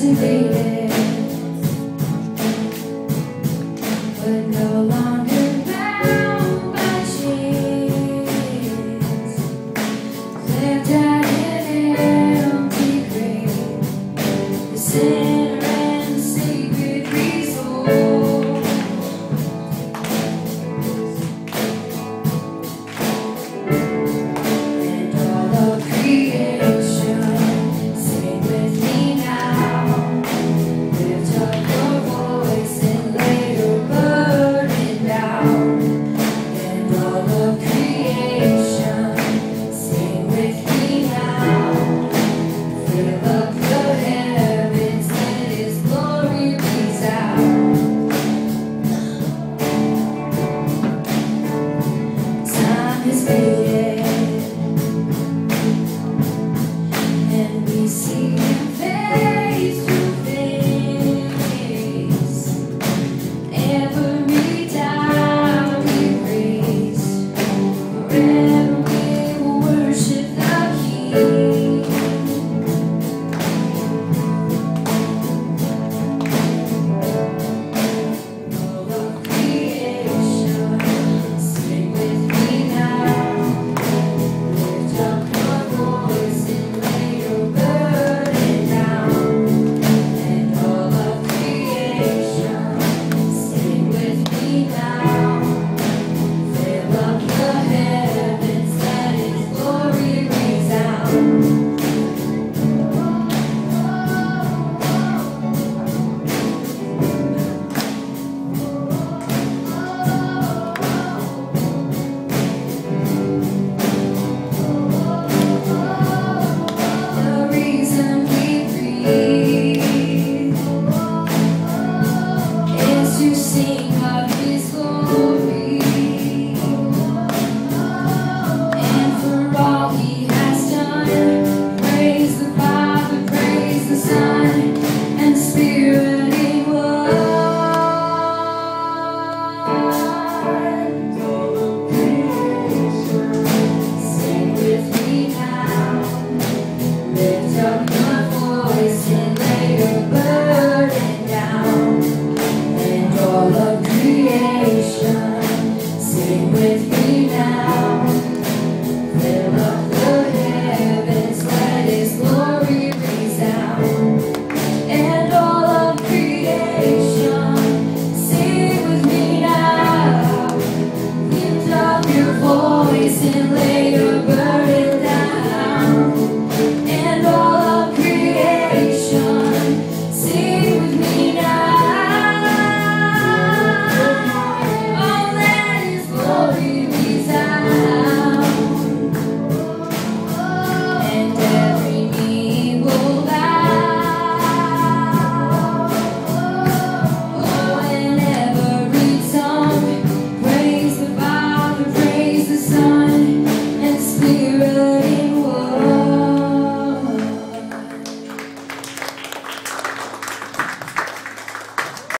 captivated,